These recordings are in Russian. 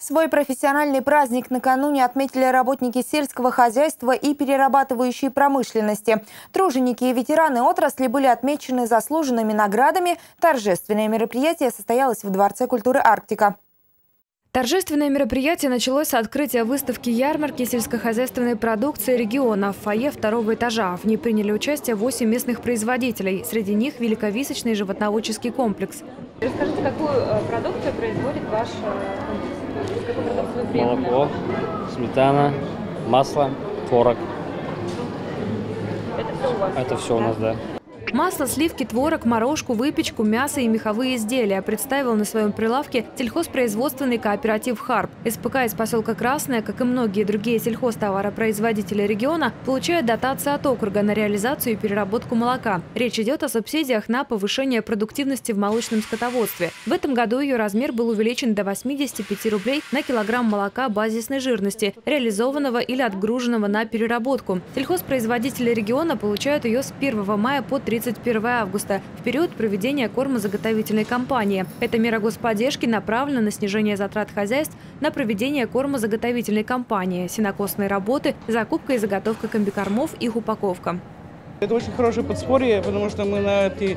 Свой профессиональный праздник накануне отметили работники сельского хозяйства и перерабатывающей промышленности. Труженики и ветераны отрасли были отмечены заслуженными наградами. Торжественное мероприятие состоялось в Дворце культуры «Арктика». Торжественное мероприятие началось с открытия выставки ярмарки сельскохозяйственной продукции региона в фойе второго этажа. В ней приняли участие 8 местных производителей. Среди них великовисочный животноводческий комплекс. Расскажите, какую э, продукцию производит ваш комплекс? Молоко, сметана, масло, творог. Это все у вас? Это все у нас, да. Масло, сливки, творог, морожку, выпечку, мясо и меховые изделия представил на своем прилавке сельхозпроизводственный кооператив «Харп». СПК из поселка Красное, как и многие другие сельхозтоваропроизводители региона, получают дотации от округа на реализацию и переработку молока. Речь идет о субсидиях на повышение продуктивности в молочном скотоводстве. В этом году ее размер был увеличен до 85 рублей на килограмм молока базисной жирности, реализованного или отгруженного на переработку. Сельхозпроизводители региона получают ее с 1 мая по 30 31 августа, в период проведения кормозаготовительной кампании. Эта мера господдержки направлена на снижение затрат хозяйств на проведение кормозаготовительной кампании, сенокосные работы, закупка и заготовка комбикормов, их упаковка. Это очень хорошее подспорье, потому что мы на эти,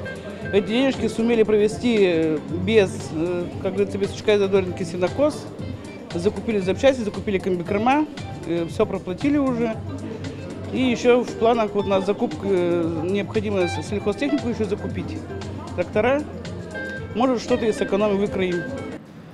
эти денежки сумели провести без, э, как говорится, без сучка и задоринки сенокос. Закупили запчасти, закупили комбикорма, э, все проплатили уже. И еще в планах вот на закупку э, необходимо сельхозтехнику еще закупить. Трактора. Может, что-то и сэкономим, выкроим.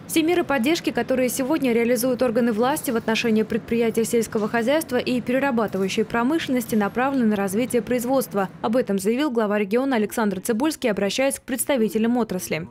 Все меры поддержки, которые сегодня реализуют органы власти в отношении предприятий сельского хозяйства и перерабатывающей промышленности, направлены на развитие производства. Об этом заявил глава региона Александр Цибульский, обращаясь к представителям отрасли.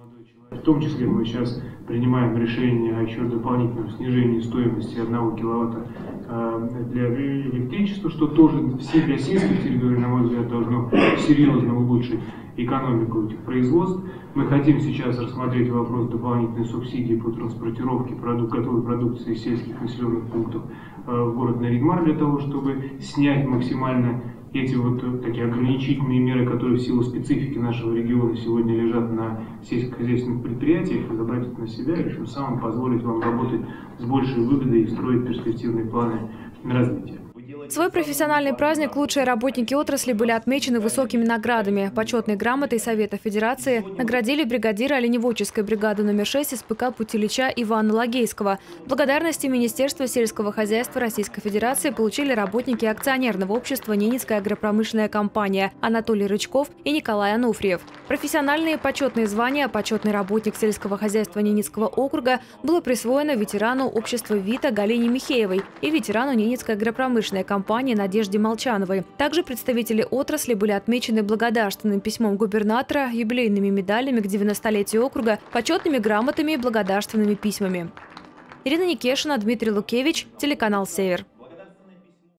В том числе мы сейчас принимаем решение о еще дополнительном снижении стоимости 1 киловатта э, для электричества, что тоже для сельских территорий, на мой взгляд, должно серьезно улучшить экономику этих производств. Мы хотим сейчас рассмотреть вопрос дополнительной субсидии по транспортировке продук готовой продукции из сельских населенных пунктов э, в город Наридмар для того, чтобы снять максимально эти вот э, такие ограничительные меры, которые в силу специфики нашего региона сегодня лежат на сельскохозяйственных предприятиях, забрать это на себя и тем самым позволить вам работать с большей выгодой и строить перспективные планы на развитие. Свой профессиональный праздник лучшие работники отрасли были отмечены высокими наградами. Почетной грамотой Совета Федерации наградили бригадира оленеводческой бригады номер 6 СПК Путилича Ивана Лагейского. Благодарности Министерства сельского хозяйства Российской Федерации получили работники акционерного общества «Ненецкая агропромышленная компания» Анатолий Рычков и Николай Ануфриев. Профессиональные почетные звания «Почетный работник сельского хозяйства Ненецкого округа» было присвоено ветерану общества ВИТА Галине Михеевой и ветерану Ненецкой агропромышленной компании компании Надежде Молчановой. Также представители отрасли были отмечены благодарственным письмом губернатора, юбилейными медалями к 90-летию округа, почетными грамотами и благодарственными письмами. Ирина Никешина, Дмитрий Лукевич, телеканал «Север».